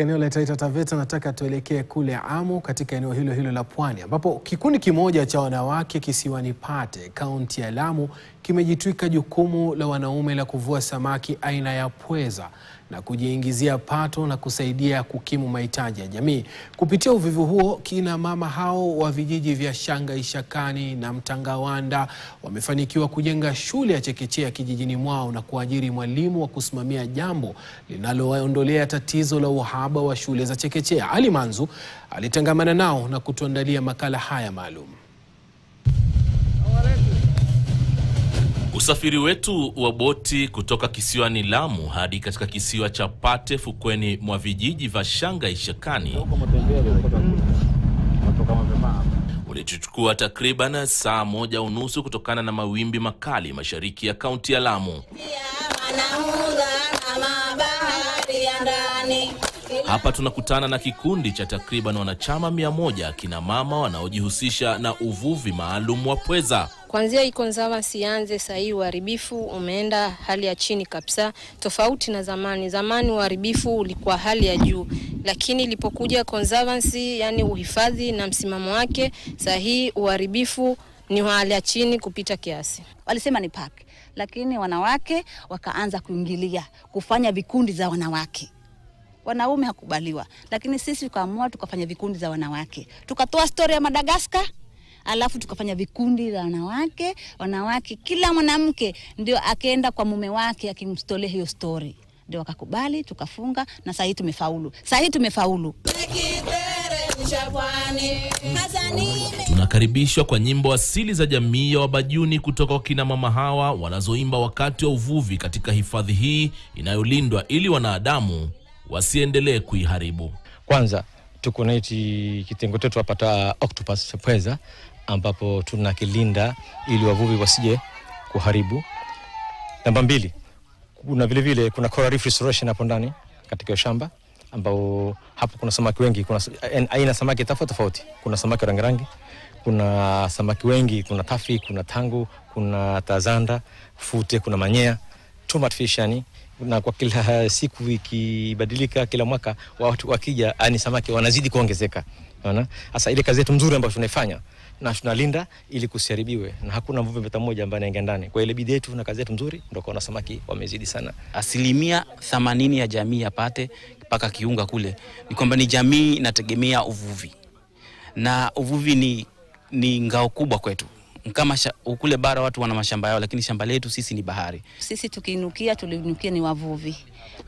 katika eneo la Taita Taveta, nataka tuelekee kule Amu katika eneo hilo hilo la pwani, ambapo kikundi kimoja cha wanawake kisiwani Pate, kaunti ya Lamu, kimejitwika jukumu la wanaume la kuvua samaki aina ya pweza na kujiingizia pato na kusaidia kukimu mahitaji ya jamii. Kupitia uvivu huo, kina mama hao wa vijiji vya Shanga Ishakani na Mtangawanda wamefanikiwa kujenga shule ya chekechea kijijini mwao na kuajiri mwalimu wa kusimamia jambo linaloondolea tatizo la uhaba wa shule za chekechea. Ali Manzu alitangamana nao na kutuandalia makala haya maalum. Usafiri wetu wa boti kutoka kisiwani Lamu hadi katika kisiwa cha Pate fukweni mwa vijiji vya Shanga Ishakani ulituchukua takriban saa moja unusu kutokana na mawimbi makali mashariki ya kaunti ya Lamu. Hapa tunakutana na kikundi cha takriban wanachama mia moja kina mama wanaojihusisha na uvuvi maalum wa pweza. Kwanzia hii conservancy ianze sasa, hii uharibifu umeenda hali ya chini kabisa, tofauti na zamani. Zamani uharibifu ulikuwa hali ya juu, lakini ilipokuja conservancy, yani uhifadhi na msimamo wake, sasa hii uharibifu ni hali ya chini kupita kiasi. Walisema ni park, lakini wanawake wakaanza kuingilia kufanya vikundi za wanawake wanaume hakubaliwa, lakini sisi tukaamua tukafanya vikundi za wanawake, tukatoa stori ya Madagaskar alafu tukafanya vikundi vya wanawake. Wanawake, kila mwanamke ndio akenda kwa mume wake akimstolea hiyo stori, ndio akakubali, tukafunga na sahii tumefaulu. sahii tumefaulu. Tunakaribishwa kwa nyimbo asili za jamii ya Wabajuni kutoka kwa kina mama hawa wanazoimba wakati wa uvuvi katika hifadhi hii inayolindwa ili wanadamu wasiendelee kuiharibu. Kwanza tuko na hiti kitengo chetu hapa ta octopus pweza, ambapo tunakilinda ili wavuvi wasije kuharibu. Namba mbili, kuna vile vile kuna coral reef restoration hapo ndani katika shamba, ambao hapo kuna samaki wengi, kuna aina samaki tofauti tofauti. Kuna samaki rangi rangi, kuna samaki wengi, kuna tafi, kuna tangu, kuna tazanda, fute, kuna manyea, tomat fish yani na kwa kila siku ikibadilika, kila mwaka watu wakija, ani samaki wanazidi kuongezeka. Unaona, sasa ile kazi yetu mzuri ambayo tunaifanya na tunalinda ili kusiharibiwe, na hakuna mvuvi hata mmoja ambaye anaingia ndani. Kwa ile bidii yetu na kazi yetu mzuri, ndio kuona samaki wamezidi sana. Asilimia themanini ya jamii ya Pate mpaka Kiunga kule ni kwamba ni jamii inategemea uvuvi, na uvuvi ni, ni ngao kubwa kwetu kama kule bara watu wana mashamba yao, lakini shamba letu sisi ni bahari. Sisi tukiinukia, tulinukia ni wavuvi,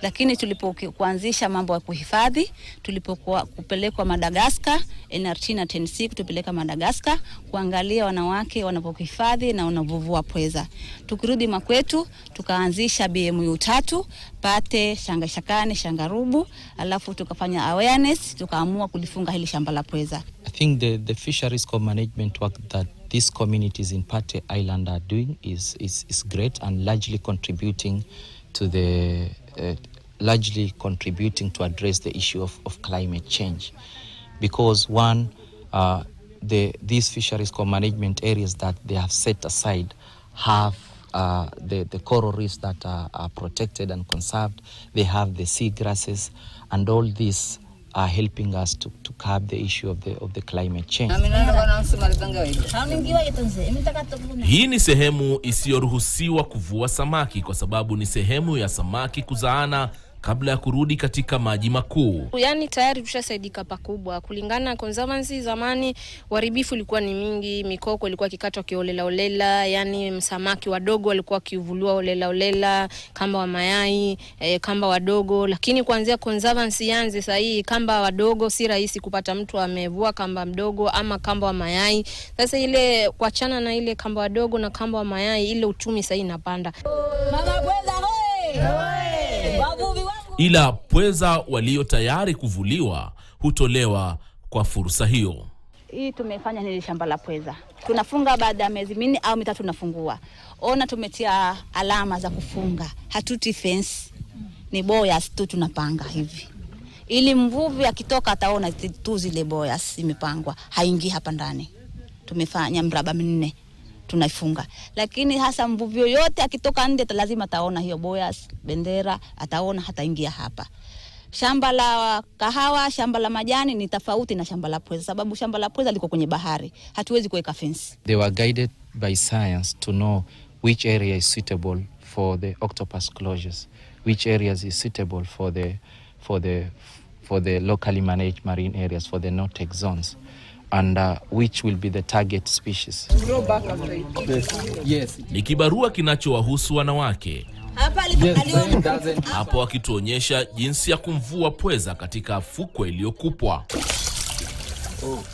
lakini tulipokuanzisha mambo ya kuhifadhi, tulipokuwa kupelekwa Madagaskar, NRT na TNC kutupeleka Madagaskar kuangalia wanawake wanapokuhifadhi na wanavuvua pweza. Tukirudi makwetu, tukaanzisha BMU tatu Pate, Shanga Shakani, Shangarubu, alafu tukafanya awareness, tukaamua kulifunga hili shamba la pweza. I think the, the fisheries co-management work that these communities in Pate Island are doing is, is, is great and largely contributing to the uh, largely contributing to address the issue of, of climate change. Because one uh, the these fisheries co-management areas that they have set aside have uh, the, the coral reefs that are, are protected and conserved. They have the sea grasses and all these are helping us to, to curb the issue of the, of the climate change. Hii ni sehemu isiyoruhusiwa kuvua samaki kwa sababu ni sehemu ya samaki kuzaana kabla ya kurudi katika maji makuu. Yaani tayari tushasaidika pakubwa. Kulingana na conservancy, zamani uharibifu ulikuwa ni mingi, mikoko ilikuwa kikatwa kiolela olela, yani samaki wadogo walikuwa wakivuliwa olela olela, kamba wa mayai e, kamba wadogo. Lakini kuanzia conservancy yanze sasa hii kamba wadogo si rahisi kupata mtu amevua kamba mdogo ama kamba wa mayai. Sasa ile kuachana na ile kamba wadogo na kamba wa mayai, ile uchumi sasa inapanda. Ila pweza walio tayari kuvuliwa hutolewa kwa fursa hiyo. Hii tumefanya ni shamba la pweza, tunafunga baada ya miezi minne au mitatu tunafungua. Ona, tumetia alama za kufunga, hatuti fence, ni boyas tu tunapanga hivi, ili mvuvi akitoka ataona tu zile boyas zimepangwa, haingii hapa ndani. Tumefanya mraba minne tunaifunga, lakini hasa mvuvi yoyote akitoka nje lazima ataona hiyo boyas, bendera, ataona hataingia hapa. Shamba la kahawa, shamba la majani ni tofauti na shamba la pweza, sababu shamba la pweza liko kwenye bahari, hatuwezi kuweka fence. They were guided by science to know which area is suitable for the octopus closures, which areas is suitable for the for the for the locally managed marine areas for the no-take zones, and uh, which will be the target species. Ni kibarua kinachowahusu wanawake, hapo wakituonyesha jinsi ya kumvua pweza katika fukwe iliyokupwa.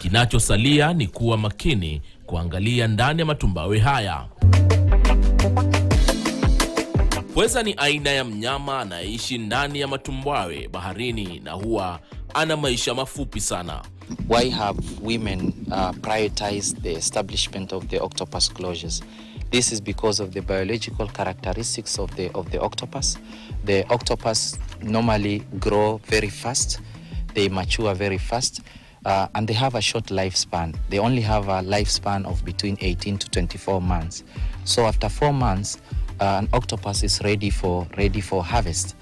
Kinachosalia ni kuwa makini kuangalia ndani ya matumbawe haya. Pweza ni aina ya mnyama anayeishi ndani ya matumbawe baharini na huwa ana maisha mafupi sana. Why have women uh, prioritized the establishment of the octopus closures? This is because of the biological characteristics of the of the octopus. The octopus normally grow very fast, they mature very fast, uh, and they have a short lifespan. They only have a lifespan of between 18 to 24 months. So after four months, uh, an octopus is ready for ready for harvest,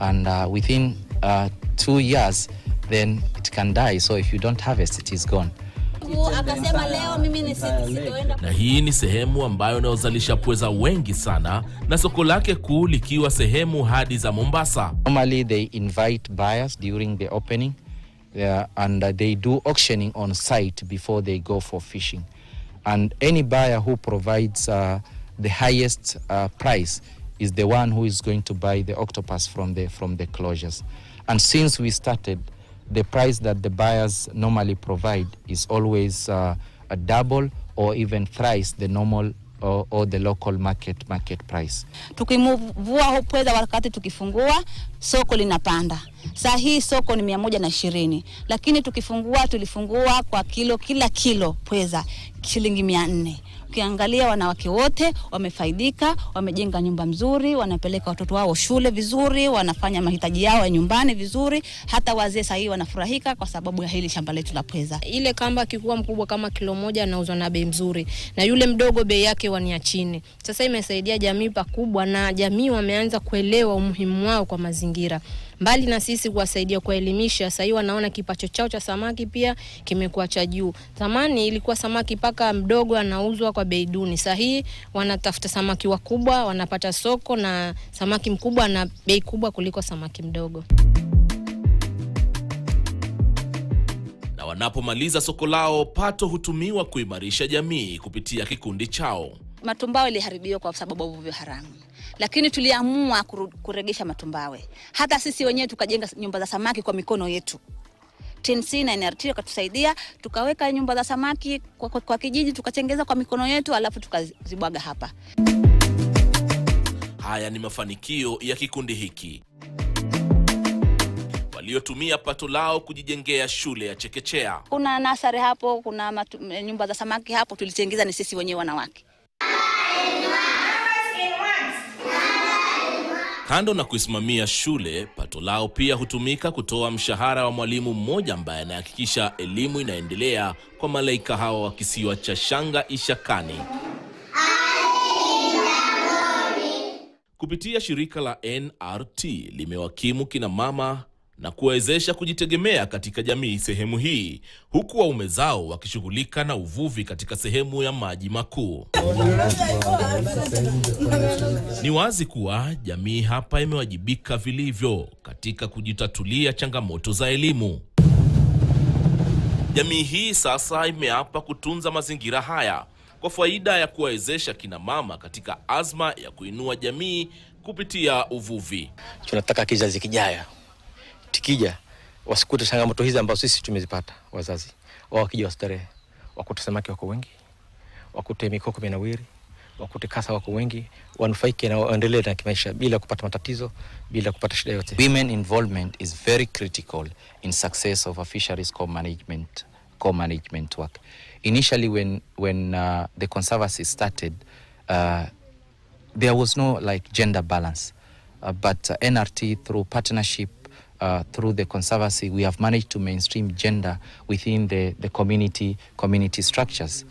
and uh, within uh, two years, then can die. So if you don't harvest, it is gone. akasema leo mimi ni sitoenda na hii ni sehemu ambayo inayozalisha pweza wengi sana na soko lake kuu likiwa sehemu hadi za Mombasa. Normally, they invite buyers during the opening, uh, and uh, they do auctioning on site before they go for fishing. And any buyer who provides uh, the highest uh, price is the one who is going to buy the octopus from the from the closures. And since we started, the price that the buyers normally provide is always uh, a double or even thrice the normal or, or the local market market price. tukimvua huu pweza wakati tukifungua soko linapanda. Saa hii soko ni mia moja na ishirini, lakini tukifungua tulifungua kwa kilo kila kilo pweza shilingi mia nne. Ukiangalia wanawake wote wamefaidika, wamejenga nyumba mzuri, wanapeleka watoto wao shule vizuri, wanafanya mahitaji yao ya nyumbani vizuri. Hata wazee sahii wanafurahika kwa sababu ya hili shamba letu la pweza. ile kamba akikuwa mkubwa kama kilo moja anauzwa na bei mzuri, na yule mdogo bei yake wania chini. Sasa imesaidia jamii pakubwa, na jamii wameanza kuelewa umuhimu wao kwa mazingira. Mbali na sisi kuwasaidia kuwaelimisha, sasa hivi wanaona kipato chao cha samaki pia kimekuwa cha juu. Zamani ilikuwa samaki paka mdogo anauzwa kwa bei duni, sasa hii wanatafuta samaki wakubwa, wanapata soko, na samaki mkubwa na bei kubwa kuliko samaki mdogo. Na wanapomaliza soko lao, pato hutumiwa kuimarisha jamii kupitia kikundi chao. Matumbawe iliharibiwa kwa sababu ya uvuvi haramu, lakini tuliamua kuregesha matumbawe. Hata sisi wenyewe tukajenga nyumba za samaki kwa mikono yetu. TNC na NRT wakatusaidia, tukaweka nyumba za samaki kwa, kwa, kwa kijiji tukatengeza kwa mikono yetu, alafu tukazibwaga hapa. Haya ni mafanikio ya kikundi hiki waliotumia pato lao kujijengea shule ya chekechea. Kuna nasari hapo, kuna matu, nyumba za samaki hapo, tulitengeza ni sisi wenyewe wanawake. Kando na kuisimamia shule, pato lao pia hutumika kutoa mshahara wa mwalimu mmoja ambaye anahakikisha elimu inaendelea kwa malaika hawa wa kisiwa cha Shanga Ishakani. Kupitia shirika la NRT limewakimu kina mama na kuwawezesha kujitegemea katika jamii sehemu hii, huku waume zao wakishughulika na uvuvi katika sehemu ya maji makuu. Ni wazi kuwa jamii hapa imewajibika vilivyo katika kujitatulia changamoto za elimu. Jamii hii sasa imeapa kutunza mazingira haya kwa faida ya kuwawezesha kina mama katika azma ya kuinua jamii kupitia uvuvi. tunataka kizazi kijaya tikija wasikute changamoto hizi ambazo sisi tumezipata wazazi wao wakija wastarehe wakute samaki wako wengi wakute mikoko minawiri, wakute kasa wako wengi wanufaike na waendelee na kimaisha bila kupata matatizo bila kupata shida yote Women involvement is very critical in success of a fisheries co-management co-management work. Initially, when when uh, the conservancy started, uh, there was no like gender balance, uh, but uh, NRT through partnership. Uh, through the conservancy, we have managed to mainstream gender within the, the community community structures.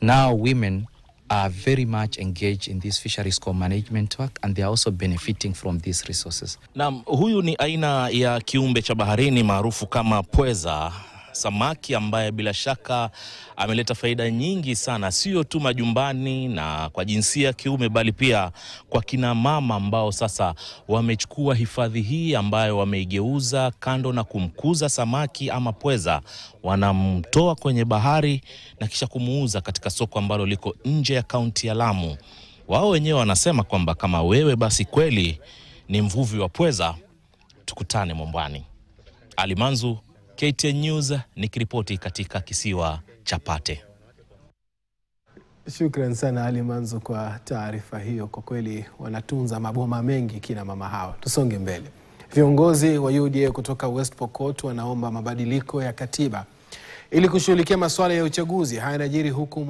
Now, women are very much engaged in this fisheries co-management work and they are also benefiting from these resources. nam huyu ni aina ya kiumbe cha baharini maarufu kama pweza, samaki ambaye bila shaka ameleta faida nyingi sana, sio tu majumbani na kwa jinsia ya kiume, bali pia kwa kina mama ambao sasa wamechukua hifadhi hii ambayo wameigeuza, kando na kumkuza samaki ama pweza, wanamtoa kwenye bahari na kisha kumuuza katika soko ambalo liko nje ya kaunti ya Lamu. Wao wenyewe wanasema kwamba kama wewe basi kweli ni mvuvi wa pweza, tukutane Mombwani. Ali Manzu, KTN News, nikiripoti katika kisiwa cha Pate. Shukran sana Ali Manzo kwa taarifa hiyo. Kwa kweli wanatunza maboma mengi kina mama hawa. Tusonge mbele. Viongozi wa UDA kutoka West Pokot wanaomba mabadiliko ya katiba ili kushughulikia masuala ya uchaguzi. Haya yanajiri huku